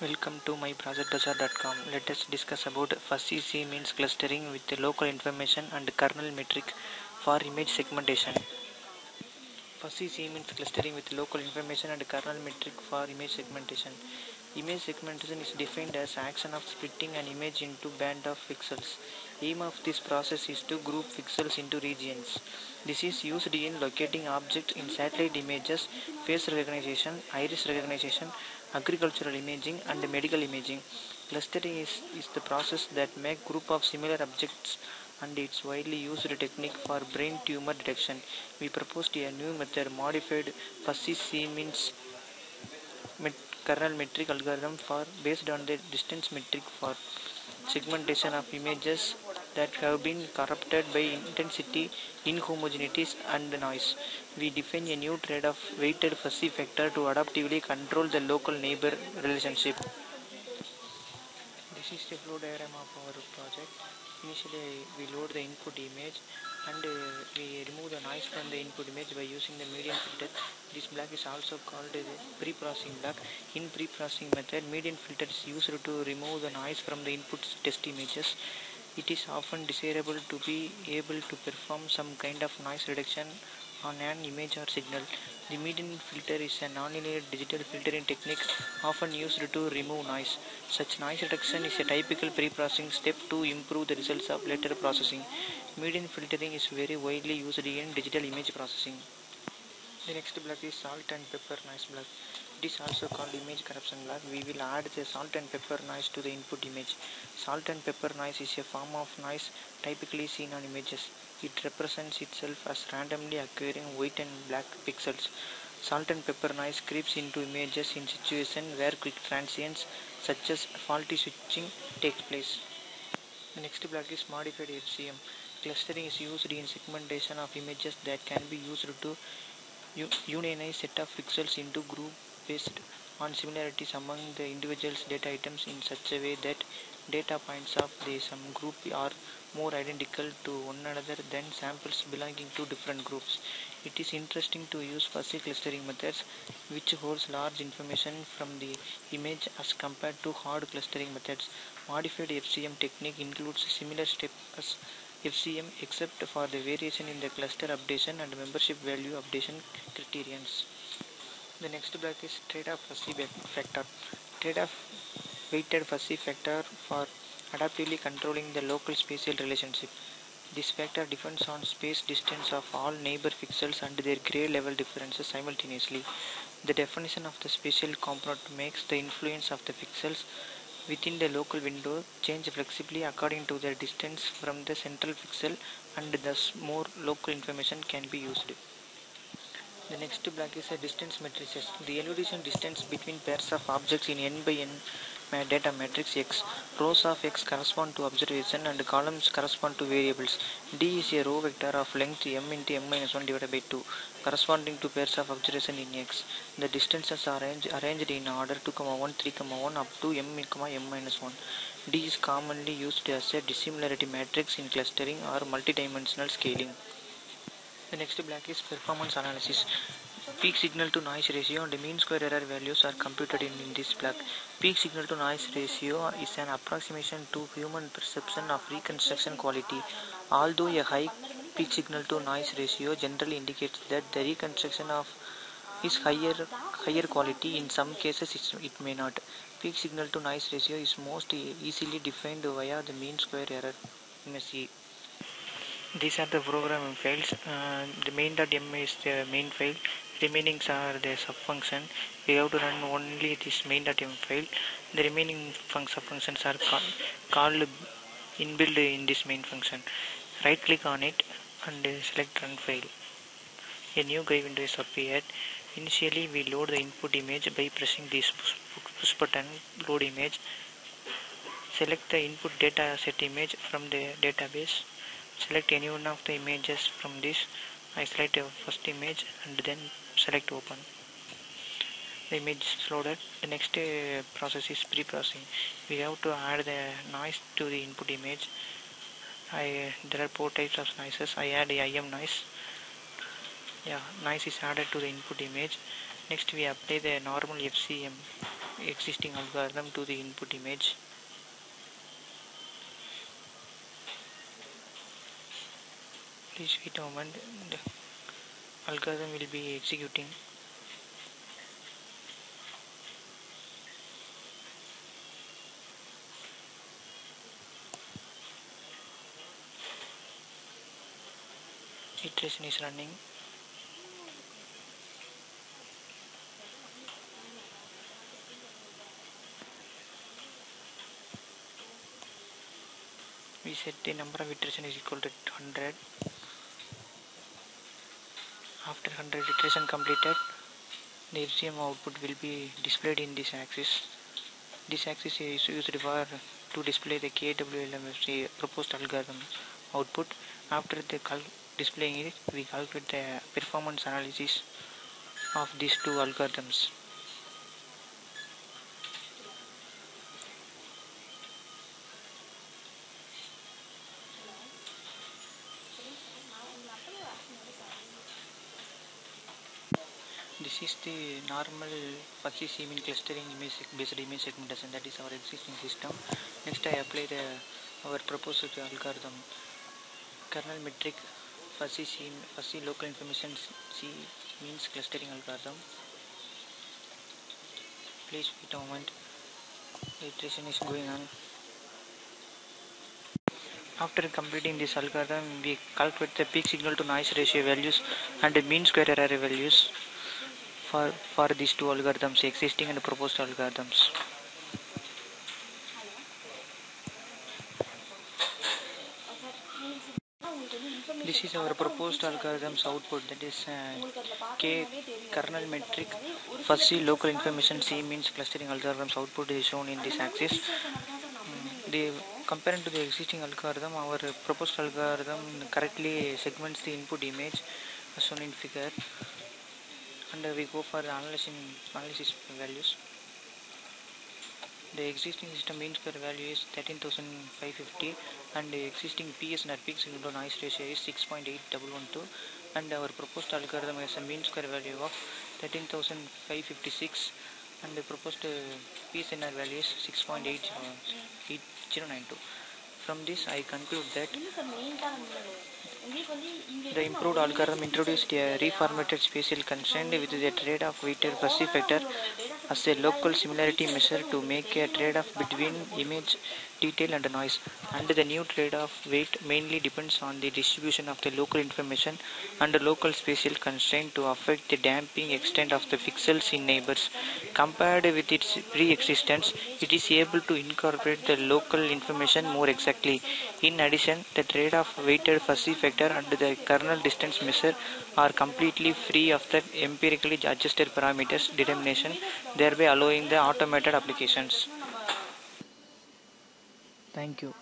Welcome to myprojectbazaar.com. Let us discuss about fuzzy C-means clustering with local information and kernel metric for image segmentation. Fuzzy C-means clustering with local information and kernel metric for image segmentation. Image segmentation is defined as action of splitting an image into band of pixels. Aim of this process is to group pixels into regions. This is used in locating objects in satellite images, face recognition, iris recognition, agricultural imaging and medical imaging. Clustering is, is the process that make group of similar objects and it's widely used technique for brain tumor detection. We proposed a new method modified fuzzy C-means kernel metric algorithm for based on the distance metric for segmentation of images that have been corrupted by intensity, inhomogeneities and noise. We define a new trade-off weighted fuzzy factor to adaptively control the local neighbor relationship. This is the flow diagram of our project. Initially we load the input image and uh, we remove the noise from the input image by using the median filter. This block is also called the pre-processing block. In pre-processing method, median filter is used to remove the noise from the input test images. It is often desirable to be able to perform some kind of noise reduction on an image or signal. The median filter is a nonlinear digital filtering technique often used to remove noise. Such noise reduction is a typical pre-processing step to improve the results of later processing. Median filtering is very widely used in digital image processing. The next block is salt and pepper noise block. It is also called image corruption block. We will add the salt and pepper noise to the input image. Salt and pepper noise is a form of noise typically seen on images. It represents itself as randomly occurring white and black pixels. Salt and pepper noise creeps into images in situations where quick transients such as faulty switching takes place. The next block is modified FCM. Clustering is used in segmentation of images that can be used to unionize set of pixels into group based on similarities among the individual's data items in such a way that data points of the some group are more identical to one another than samples belonging to different groups. It is interesting to use fuzzy clustering methods which holds large information from the image as compared to hard clustering methods. Modified FCM technique includes similar steps as FCM except for the variation in the cluster updation and membership value updation criterions. The next block is trade-off fuzzy factor. Trade-off weighted fuzzy factor for adaptively controlling the local spatial relationship. This factor depends on space distance of all neighbor pixels and their gray level differences simultaneously. The definition of the spatial component makes the influence of the pixels within the local window change flexibly according to their distance from the central pixel and thus more local information can be used. The next block is a distance matrices. The elevation distance between pairs of objects in n by n data matrix X. Rows of X correspond to observation and columns correspond to variables. D is a row vector of length m into m minus 1 divided by 2 corresponding to pairs of observation in X. The distances are arranged, in order 2, 1, 3, comma 1 up to m, m minus 1. D is commonly used as a dissimilarity matrix in clustering or multidimensional scaling. The next block is performance analysis. Peak signal to noise ratio and mean square error values are computed in, in this block. Peak signal to noise ratio is an approximation to human perception of reconstruction quality. Although a high peak signal to noise ratio generally indicates that the reconstruction of is higher higher quality, in some cases it may not. Peak signal to noise ratio is most easily defined via the mean square error MSE. These are the program files. Uh, the main.m is the main file. Remainings are the subfunction. We have to run only this main.m file. The remaining subfunctions are call, called inbuilt in this main function. Right click on it and select run file. A new GUI window is appeared. Initially, we load the input image by pressing this push button load image. Select the input data set image from the database select any one of the images from this I select a first image and then select open. The image is loaded. The next uh, process is pre-processing. We have to add the noise to the input image. I there are four types of noises. I add the IM noise. Yeah noise is added to the input image. Next we apply the normal FCM existing algorithm to the input image. Please wait a moment algorithm will be executing. Iteration is running. We set the number of iteration is equal to 100 after 100 iteration completed the FCM output will be displayed in this axis. This axis is used for to display the KWLMFC proposed algorithm output. After the displaying it we calculate the performance analysis of these two algorithms is the normal fuzzy C-mean clustering image based image segmentation that is our existing system. Next I apply the our proposed algorithm. Kernel metric fuzzy C, fuzzy local information C means clustering algorithm. Please wait a moment. Iteration is going on. After completing this algorithm we calculate the peak signal to noise ratio values and the mean square error values for, for these two algorithms, existing and proposed algorithms. This is our proposed algorithms output that is uh, K kernel metric fuzzy local information C means clustering algorithms output is shown in this axis. Mm, the comparing to the existing algorithm our proposed algorithm correctly segments the input image as shown in figure and we go for analyzing analysis values. The existing system mean square value is 13550 and the existing PSNR peak signal to noise ratio is 6.8112 and our proposed algorithm has a mean square value of 13556 and the proposed uh, PSNR value is 6.8092 from this I conclude that the improved algorithm introduced a reformatted spatial constraint with the trade-off weighted fuzzy factor as a local similarity measure to make a trade-off between image detail and noise. And the new trade-off weight mainly depends on the distribution of the local information and local spatial constraint to affect the damping extent of the pixels in neighbors. Compared with its pre-existence it is able to incorporate the local information more exactly. In addition the trade-off weighted fuzzy factor and the kernel distance measure are completely free of the empirically adjusted parameters determination thereby allowing the automated applications. Thank you